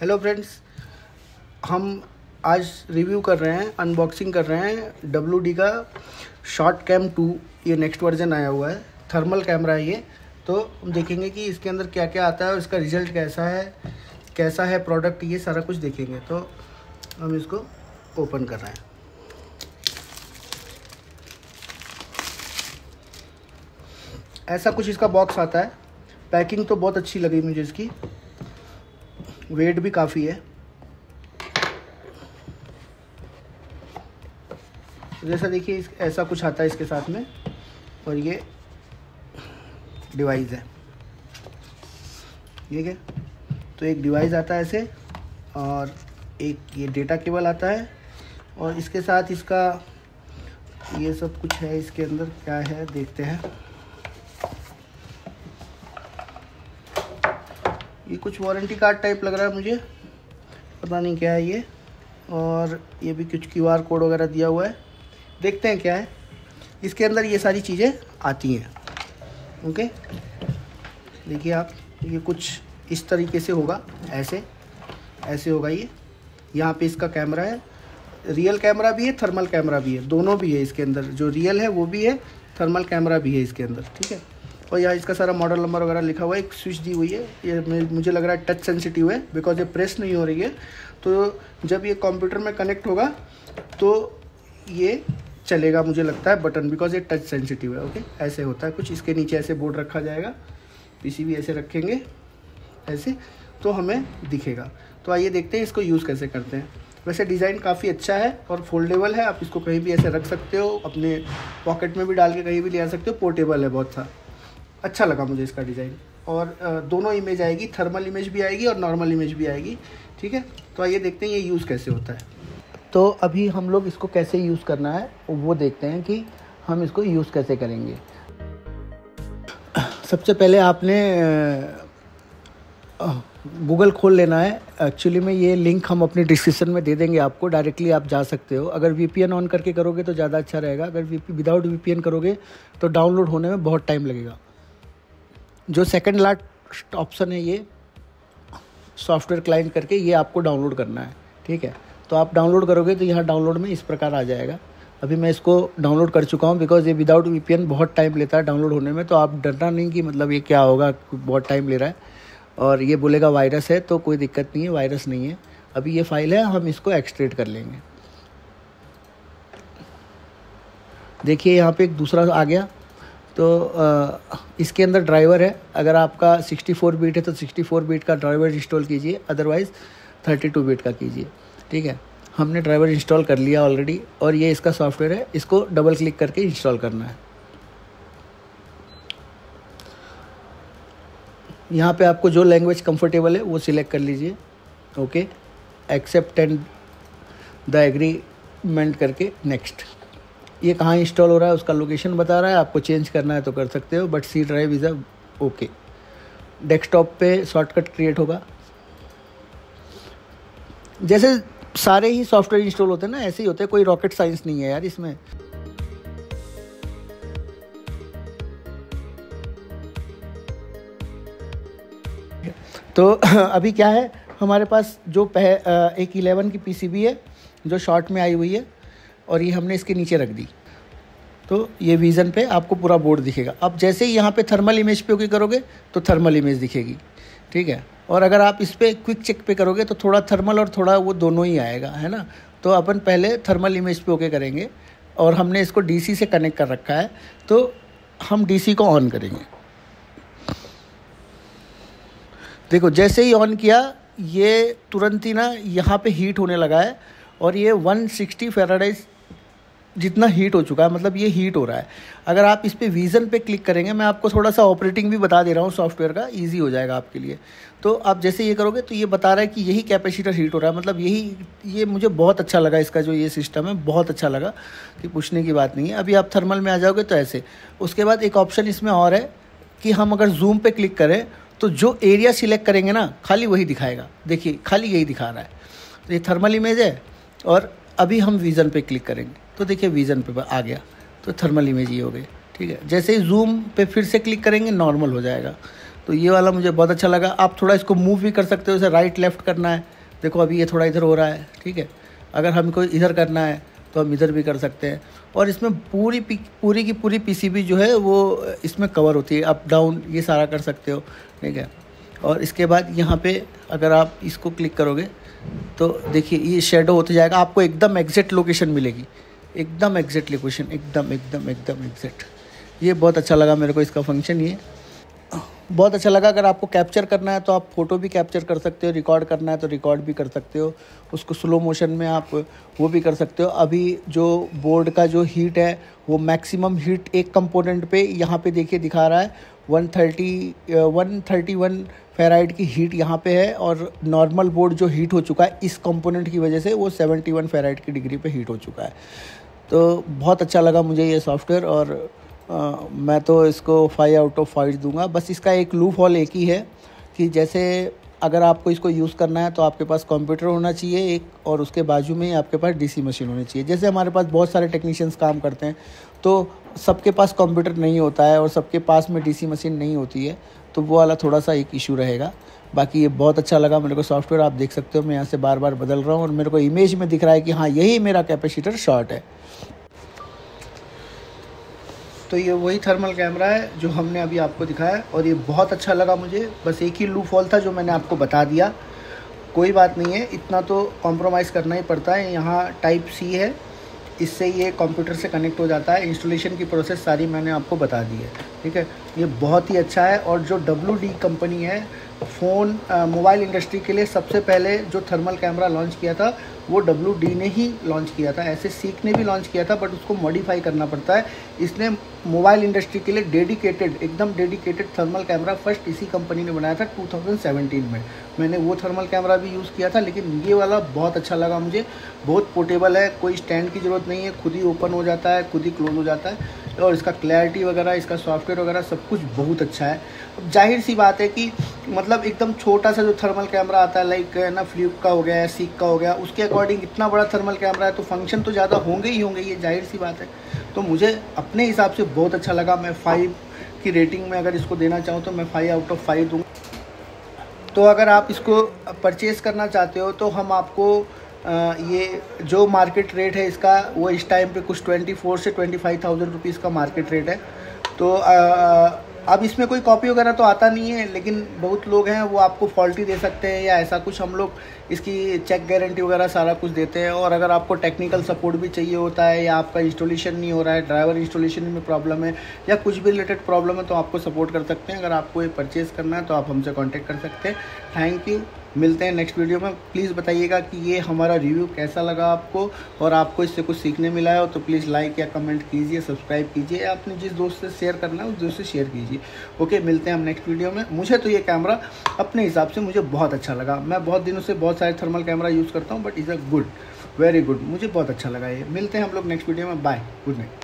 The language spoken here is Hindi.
हेलो फ्रेंड्स हम आज रिव्यू कर रहे हैं अनबॉक्सिंग कर रहे हैं डब्ल्यू डी का शॉर्ट कैम टू ये नेक्स्ट वर्जन आया हुआ है थर्मल कैमरा है ये। तो हम देखेंगे कि इसके अंदर क्या क्या आता है और इसका रिज़ल्ट कैसा है कैसा है प्रोडक्ट ये सारा कुछ देखेंगे। तो हम इसको ओपन कर रहे हैं। ऐसा कुछ इसका बॉक्स आता है। पैकिंग तो बहुत अच्छी लगी मुझे इसकी। वेट भी काफ़ी है। जैसा देखिए ऐसा कुछ आता है इसके साथ में, और ये डिवाइस है। ठीक है तो एक डिवाइस आता है ऐसे, और एक ये डेटा केबल आता है, और इसके साथ इसका ये सब कुछ है, इसके अंदर क्या है, देखते हैं। ये कुछ वारंटी कार्ड टाइप लग रहा है मुझे। पता नहीं क्या है ये। और ये भी कुछ क्यू आर कोड वगैरह दिया हुआ है। देखते हैं क्या है। इसके अंदर ये सारी चीज़ें आती हैं। ओके देखिए आप, ये कुछ इस तरीके से होगा। ऐसे ऐसे होगा ये। यहाँ पे इसका कैमरा है। रियल कैमरा भी है थर्मल कैमरा भी है। दोनों भी है इसके अंदर। जो रियल है वो भी है थर्मल कैमरा भी है इसके अंदर। ठीक है? और यहाँ इसका सारा मॉडल नंबर वगैरह लिखा हुआ है, एक स्विच दी हुई है। ये मुझे लग रहा है टच सेंसिटिव है बिकॉज़ ये प्रेस नहीं हो रही है। तो जब ये कंप्यूटर में कनेक्ट होगा तो ये चलेगा मुझे लगता है बटन बिकॉज़ ये टच सेंसिटिव है ओके ऐसे होता है कुछ, इसके नीचे ऐसे बोर्ड रखा जाएगा। पीसीबी ऐसे रखेंगे, ऐसे तो हमें दिखेगा। तो आइए देखते हैं इसको यूज़ कैसे करते हैं। वैसे डिज़ाइन काफ़ी अच्छा है और फोल्डेबल है, आप इसको कहीं भी ऐसे रख सकते हो, अपने पॉकेट में भी डाल के कहीं भी ले आ सकते हो पोर्टेबल है बहुत सा। अच्छा लगा मुझे इसका डिज़ाइन। और दोनों इमेज आएगी थर्मल इमेज भी आएगी और नॉर्मल इमेज भी आएगी, ठीक है? तो आइए देखते हैं ये यूज़ कैसे होता है। तो अभी हम लोग इसको कैसे यूज़ करना है, वो देखते हैं कि हम इसको यूज़ कैसे करेंगे। सबसे पहले आपने गूगल खोल लेना है। एक्चुअली में ये लिंक हम अपनी डिस्क्रिप्शन में दे देंगे आपको डायरेक्टली आप जा सकते हो। अगर वीपीएन ऑन करके करोगे तो ज़्यादा अच्छा रहेगा। अगर विदाउट वीपीएन करोगे तो डाउनलोड होने में बहुत टाइम लगेगा। जो सेकंड लास्ट ऑप्शन है ये सॉफ्टवेयर क्लाइंट करके ये आपको डाउनलोड करना है, ठीक है? तो आप डाउनलोड करोगे तो यहाँ डाउनलोड में इस प्रकार आ जाएगा। अभी मैं इसको डाउनलोड कर चुका हूँ बिकॉज़ ये विदाउट वीपीएन बहुत टाइम लेता है डाउनलोड होने में तो आप डरना नहीं कि मतलब ये क्या होगा, बहुत टाइम ले रहा है। और ये बोलेगा वायरस है तो कोई दिक्कत नहीं है वायरस नहीं है। अभी ये फ़ाइल है, हम इसको एक्सट्रेट कर लेंगे। देखिए यहाँ पे एक दूसरा आ गया। तो इसके अंदर ड्राइवर है। अगर आपका 64 बीट है तो 64 बीट का ड्राइवर इंस्टॉल कीजिए। अदरवाइज़ 32 बीट का कीजिए। ठीक है? हमने ड्राइवर इंस्टॉल कर लिया ऑलरेडी और ये इसका सॉफ्टवेयर है। इसको डबल क्लिक करके इंस्टॉल करना है। यहाँ पे आपको जो लैंग्वेज कंफर्टेबल है, वो सिलेक्ट कर लीजिए। Okay? Accept and the agreement करके नेक्स्ट। ये कहाँ इंस्टॉल हो रहा है, उसका लोकेशन बता रहा है, आपको चेंज करना है तो कर सकते हो but C drive is a okay desktop पे शॉर्टकट क्रिएट होगा। जैसे सारे ही सॉफ्टवेयर इंस्टॉल होते हैं ना, ऐसे ही होते हैं, कोई रॉकेट साइंस नहीं है यार इसमें। तो अभी क्या है, हमारे पास जो पह एक इलेवन की पीसीबी है, जो शॉर्ट में आई हुई है और ये हमने इसके नीचे रख दी। तो ये विज़न पे आपको पूरा बोर्ड दिखेगा। अब जैसे ही यहाँ पे थर्मल इमेज पे ओके करोगे तो थर्मल इमेज दिखेगी। ठीक है? और अगर आप इस पर क्विक चेक पे करोगे तो थोड़ा थर्मल और थोड़ा वो दोनों ही आएगा, है ना? तो अपन पहले थर्मल इमेज पे ओके करेंगे और हमने इसको डीसी से कनेक्ट कर रखा है। तो हम डीसी को ऑन करेंगे। देखो, जैसे ही ऑन किया, ये तुरंत ही ना यहाँ पे हीट होने लगा है और ये 160 सिक्सटी जितना हीट हो चुका है मतलब ये हीट हो रहा है। अगर आप इस पर विज़न पे क्लिक करेंगे, मैं आपको थोड़ा सा ऑपरेटिंग भी बता दे रहा हूँ सॉफ्टवेयर का इजी हो जाएगा आपके लिए। तो आप जैसे ये करोगे तो ये बता रहा है कि यही कैपेसिटर हीट हो रहा है। मतलब यही, ये मुझे बहुत अच्छा लगा इसका जो ये सिस्टम है, बहुत अच्छा लगा कि पूछने की बात नहीं है। अभी आप थर्मल में आ जाओगे तो ऐसे। उसके बाद एक ऑप्शन इसमें और है कि हम अगर जूम पे क्लिक करें तो जो एरिया सिलेक्ट करेंगे ना, खाली वही दिखाएगा। देखिए, खाली यही दिखा रहा है। तो ये थर्मल इमेज है और अभी हम विज़न पे क्लिक करेंगे। तो देखिए विज़न पे आ गया। तो थर्मल इमेज ये हो गई ठीक है? जैसे ही जूम पे फिर से क्लिक करेंगे नॉर्मल हो जाएगा। तो ये वाला मुझे बहुत अच्छा लगा। आप थोड़ा इसको मूव भी कर सकते हो, इसे राइट लेफ़्ट करना है। देखो, अभी ये थोड़ा इधर हो रहा है। ठीक है? अगर हमको इधर करना है तो हम इधर भी कर सकते हैं। और इसमें पूरी पूरी की पूरी पीसीबी जो है, वो इसमें कवर होती है। अप डाउन ये सारा कर सकते हो। ठीक है? और इसके बाद यहाँ पे अगर आप इसको क्लिक करोगे तो देखिए ये शेडो होते जाएगा। आपको एकदम एग्जैक्ट लोकेशन मिलेगी। एकदम एग्जैक्ट लोकेशन एकदम एकदम एकदम एग्जैक्ट ये बहुत अच्छा लगा मेरे को इसका फ़ंक्शन ये. बहुत अच्छा लगा अगर आपको कैप्चर करना है तो आप फ़ोटो भी कैप्चर कर सकते हो रिकॉर्ड करना है तो रिकॉर्ड भी कर सकते हो. उसको स्लो मोशन में आप वो भी कर सकते हो. अभी जो बोर्ड का जो हीट है, वो मैक्सिमम हीट एक कंपोनेंट पे यहाँ पे देखिए दिखा रहा है. 130 131 फेराइड की हीट यहाँ पे है और नॉर्मल बोर्ड जो हीट हो चुका है, इस कंपोनेंट की वजह से वो 71 फेराइड की डिग्री पे हीट हो चुका है. तो बहुत अच्छा लगा मुझे ये सॉफ्टवेयर और आ, मैं तो इसको फाइव आउट ऑफ़ फाइव दूँगा। बस इसका एक लूप हॉल एक ही है कि जैसे अगर आपको इसको यूज़ करना है तो आपके पास कंप्यूटर होना चाहिए एक और उसके बाजू में आपके पास डीसी मशीन होनी चाहिए। जैसे हमारे पास बहुत सारे टेक्नीशियंस काम करते हैं तो सबके पास कंप्यूटर नहीं होता है और सबके पास में डीसी मशीन नहीं होती है तो वो वाला थोड़ा सा एक इशू रहेगा। बाकी ये बहुत अच्छा लगा मेरे को सॉफ्टवेयर आप देख सकते हो मैं यहाँ से बार बार बदल रहा हूँ और मेरे को इमेज में दिख रहा है कि हाँ यही मेरा कैपेसिटर शॉर्ट है। तो ये वही थर्मल कैमरा है जो हमने अभी आपको दिखाया और ये बहुत अच्छा लगा मुझे। बस एक ही लू फॉल था जो मैंने आपको बता दिया। कोई बात नहीं है, इतना तो कॉम्प्रोमाइज़ करना ही पड़ता है। यहाँ टाइप सी है। इससे ये कंप्यूटर से कनेक्ट हो जाता है। इंस्टॉलेशन की प्रोसेस सारी मैंने आपको बता दी है। ठीक है? ये बहुत ही अच्छा है और जो WD कंपनी है फ़ोन मोबाइल इंडस्ट्री के लिए सबसे पहले जो थर्मल कैमरा लॉन्च किया था, वो डब्ल्यू ने ही लॉन्च किया था। ऐसे सीख ने भी लॉन्च किया था बट उसको मॉडिफाई करना पड़ता है। इसने मोबाइल इंडस्ट्री के लिए डेडिकेटेड एकदम डेडिकेटेड थर्मल कैमरा फ़र्स्ट इसी कंपनी ने बनाया था 2017 में। मैंने वो थर्मल कैमरा भी यूज़ किया था, लेकिन ये वाला बहुत अच्छा लगा मुझे। बहुत पोर्टेबल है, कोई स्टैंड की ज़रूरत नहीं है, खुद ही ओपन हो जाता है, खुद ही क्लोज हो जाता है। और इसका क्लैरिटी वगैरह, इसका सॉफ्टवेयर वगैरह सब कुछ बहुत अच्छा है। अब ज़ाहिर सी बात है कि मतलब एकदम छोटा सा जो थर्मल कैमरा आता है लाइक ना फ्लिप का हो गया या सीक का हो गया, उसके अकॉर्डिंग इतना बड़ा थर्मल कैमरा है तो फ़ंक्शन तो ज़्यादा होंगे ही होंगे, ये ज़ाहिर सी बात है। तो मुझे अपने हिसाब से बहुत अच्छा लगा। मैं फाइव की रेटिंग में अगर इसको देना चाहूँ तो मैं फाइव आउट ऑफ़ फाइव दूँगा। तो अगर आप इसको परचेज़ करना चाहते हो तो हम आपको ये जो मार्केट रेट है इसका, वो इस टाइम पे कुछ ट्वेंटी फोर से ट्वेंटी फाइव थाउज़ेंड रुपीज़ का मार्केट रेट है। तो अब इसमें कोई कॉपी वगैरह तो आता नहीं है, लेकिन बहुत लोग हैं, वो आपको फॉल्टी दे सकते हैं या ऐसा कुछ हम लोग इसकी चेक गारंटी वगैरह सारा कुछ देते हैं। और अगर आपको टेक्निकल सपोर्ट भी चाहिए होता है या आपका इंस्टॉलेशन नहीं हो रहा है ड्राइवर इंस्टॉलेशन में प्रॉब्लम है या कुछ भी रिलेटेड प्रॉब्लम है तो आपको सपोर्ट कर सकते हैं। अगर आपको ये परचेज़ करना है तो आप हमसे कॉन्टेक्ट कर सकते हैं। थैंक यू मिलते हैं नेक्स्ट वीडियो में। प्लीज़ बताइएगा कि ये हमारा रिव्यू कैसा लगा आपको और आपको इससे कुछ सीखने मिला है तो प्लीज़ लाइक या कमेंट कीजिए सब्सक्राइब कीजिए या अपने जिस दोस्त से शेयर करना है, उस दोस्त से शेयर कीजिए। ओके मिलते हैं हम नेक्स्ट वीडियो में। मुझे तो ये कैमरा अपने हिसाब से मुझे बहुत अच्छा लगा। मैं बहुत दिनों से बहुत सारे थर्मल कैमरा यूज़ करता हूँ but is a good very good मुझे बहुत अच्छा लगा ये। मिलते हैं हम लोग नेक्स्ट वीडियो में। Bye good night